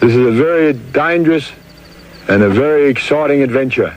This is a very dangerous and a very exciting adventure.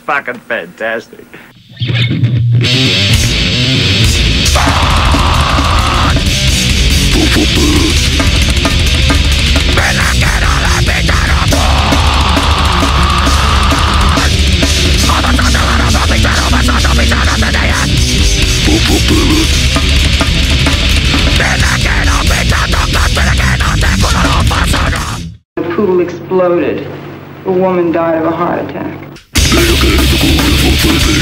Fucking fantastic. The poodle exploded. A woman died of a heart attack. Oh,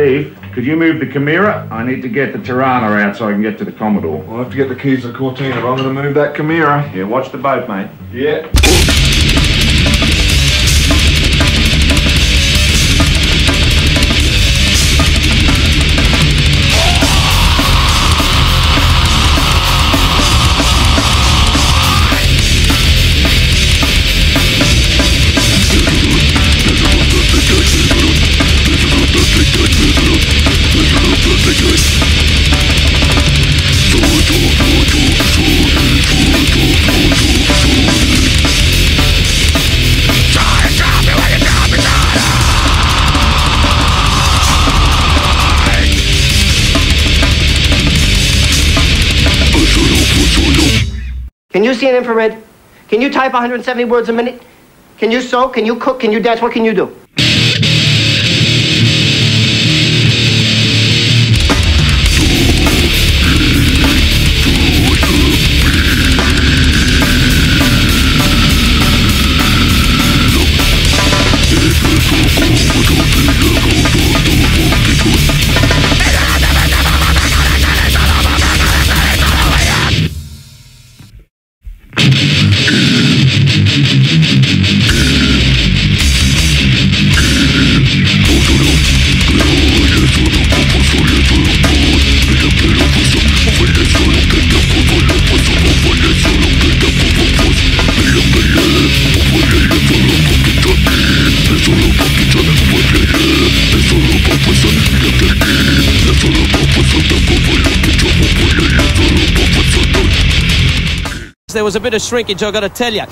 Steve, could you move the Camira? I need to get the Torana out so I can get to the Commodore. I'll have to get the keys to the Cortina, but I'm going to move that Camira. Yeah, watch the boat, mate. Yeah. See an infrared? Can you type 170 words a minute? Can you sew? Can you cook? Can you dance? What can you do? There was a bit of shrinkage, i got to tell you.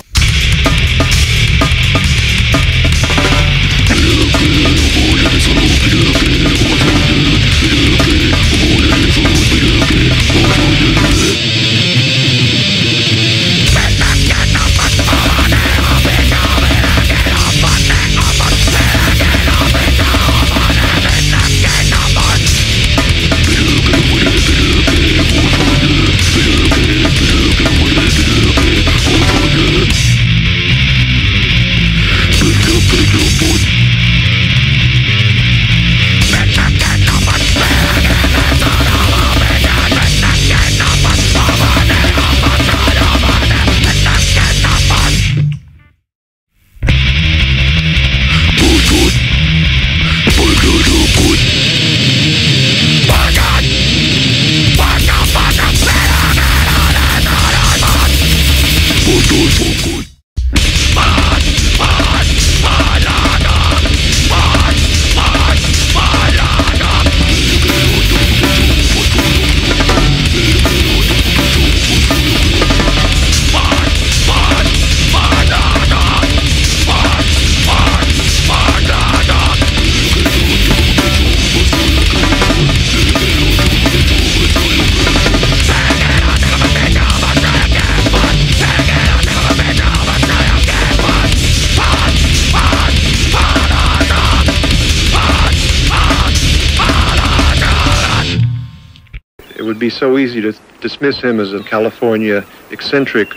So easy to dismiss him as a California eccentric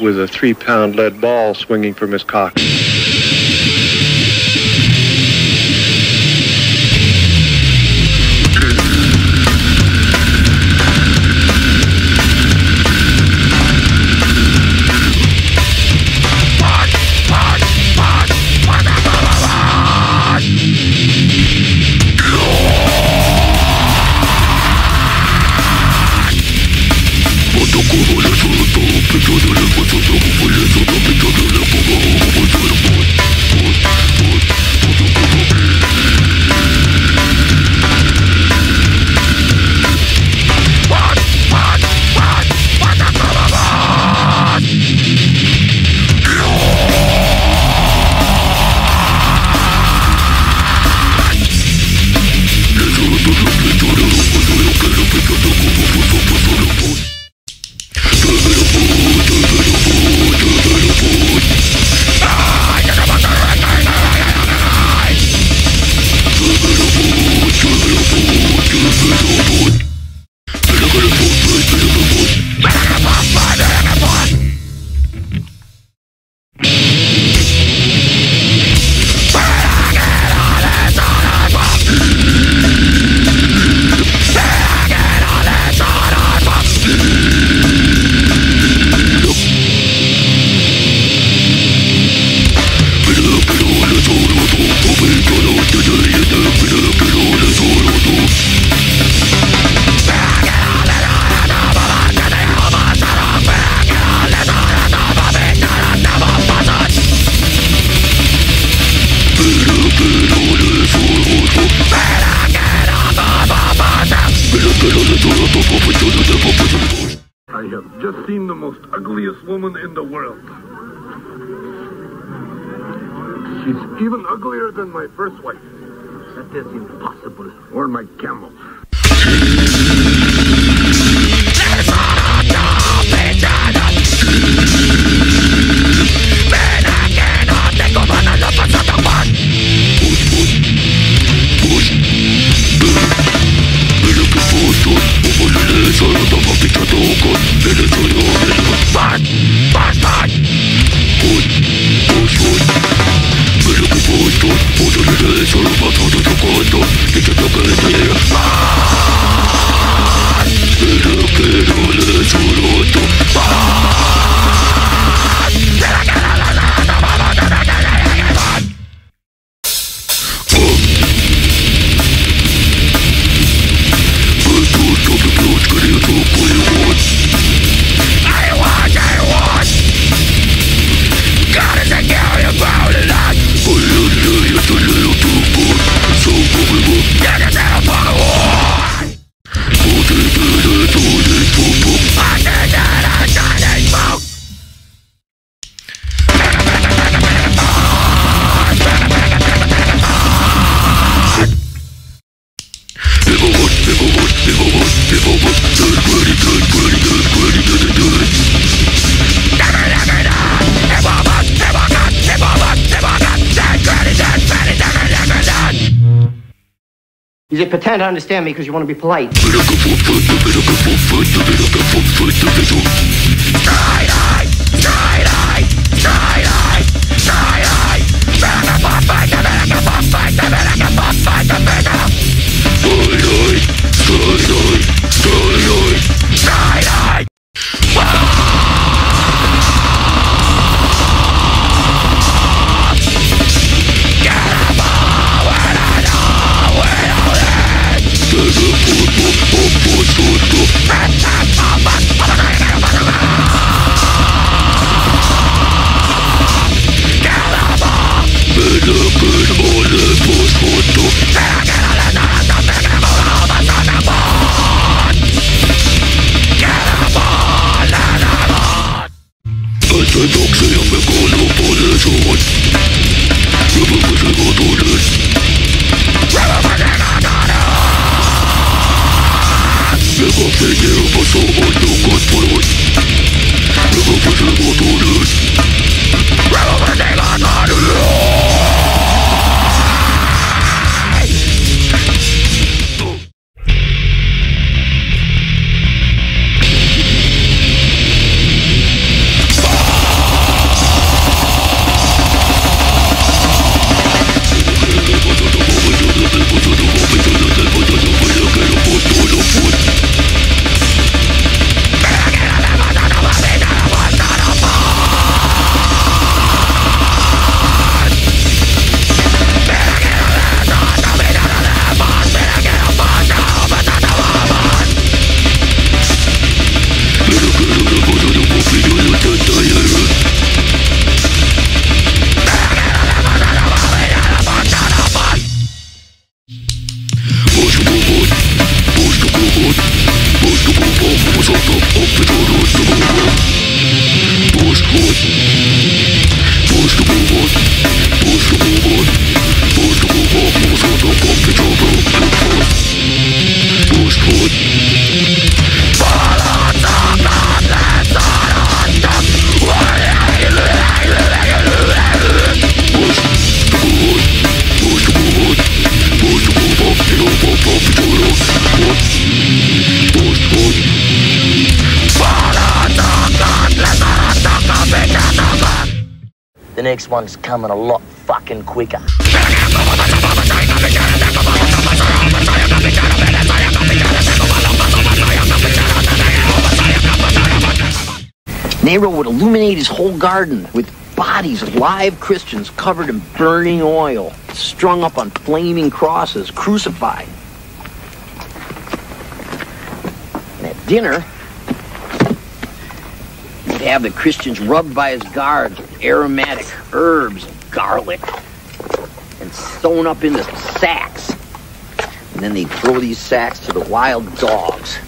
with a three pound lead ball swinging from his cock. World. She's even uglier than my first wife. That is impossible. Or my camel. 내려줘 몸을 내려줘요 너만 비켜도 곧 내려줘요 내려줘 빡! 빡! 빡! 굿! 굿! 굿! 매력이 굿! 굿! 모두 내려줘요 받아도 좋고 또 이제 또 끝내요 빡! You just pretend to understand me because you want to be polite. Ah. Next one's coming a lot fucking quicker. Nero would illuminate his whole garden with bodies of live Christians covered in burning oil, strung up on flaming crosses, crucified. And at dinner, he'd have the Christians rubbed by his guards with aromatic herbs and garlic and sewn up into sacks. And then they'd throw these sacks to the wild dogs.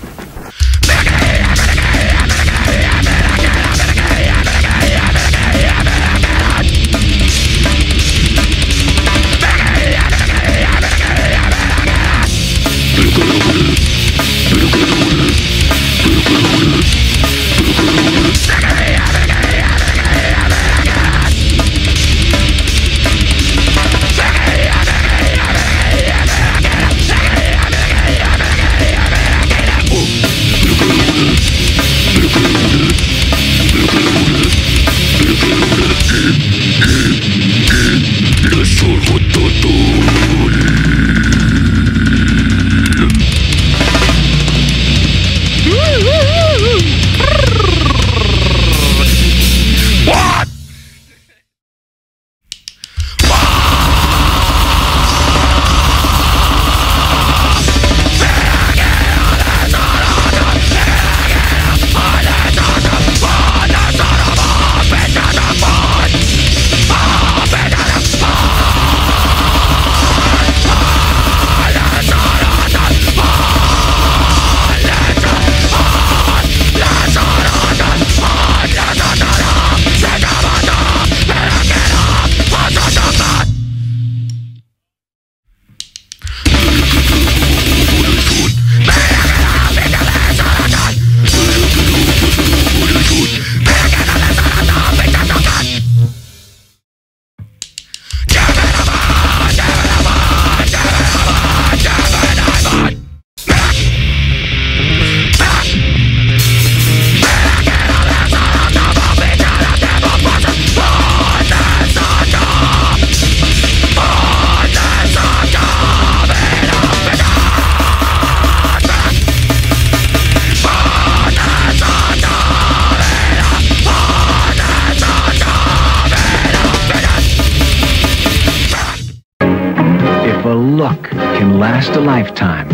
Last a lifetime.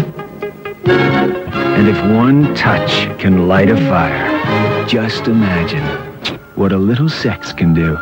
And if one touch can light a fire, just imagine what a little sex can do.